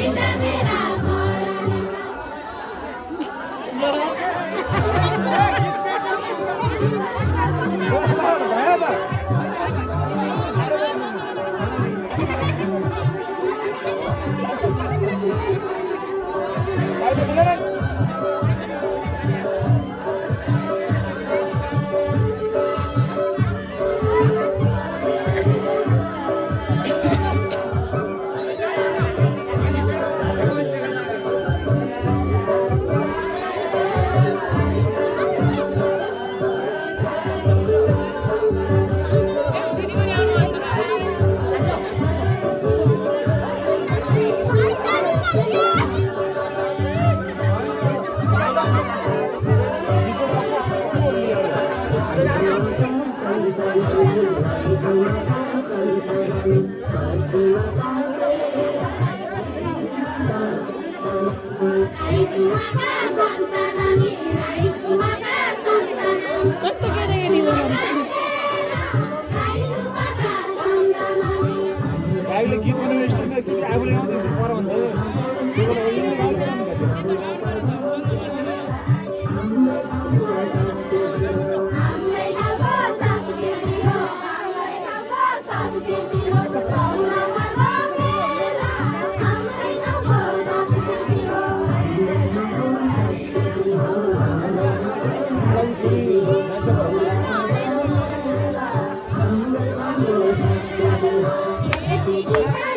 No. कस्तो केटाकेटी गाईले गीत स्टाइलमा एकचोटि आफूले यसरी पर भन्दा Thank you.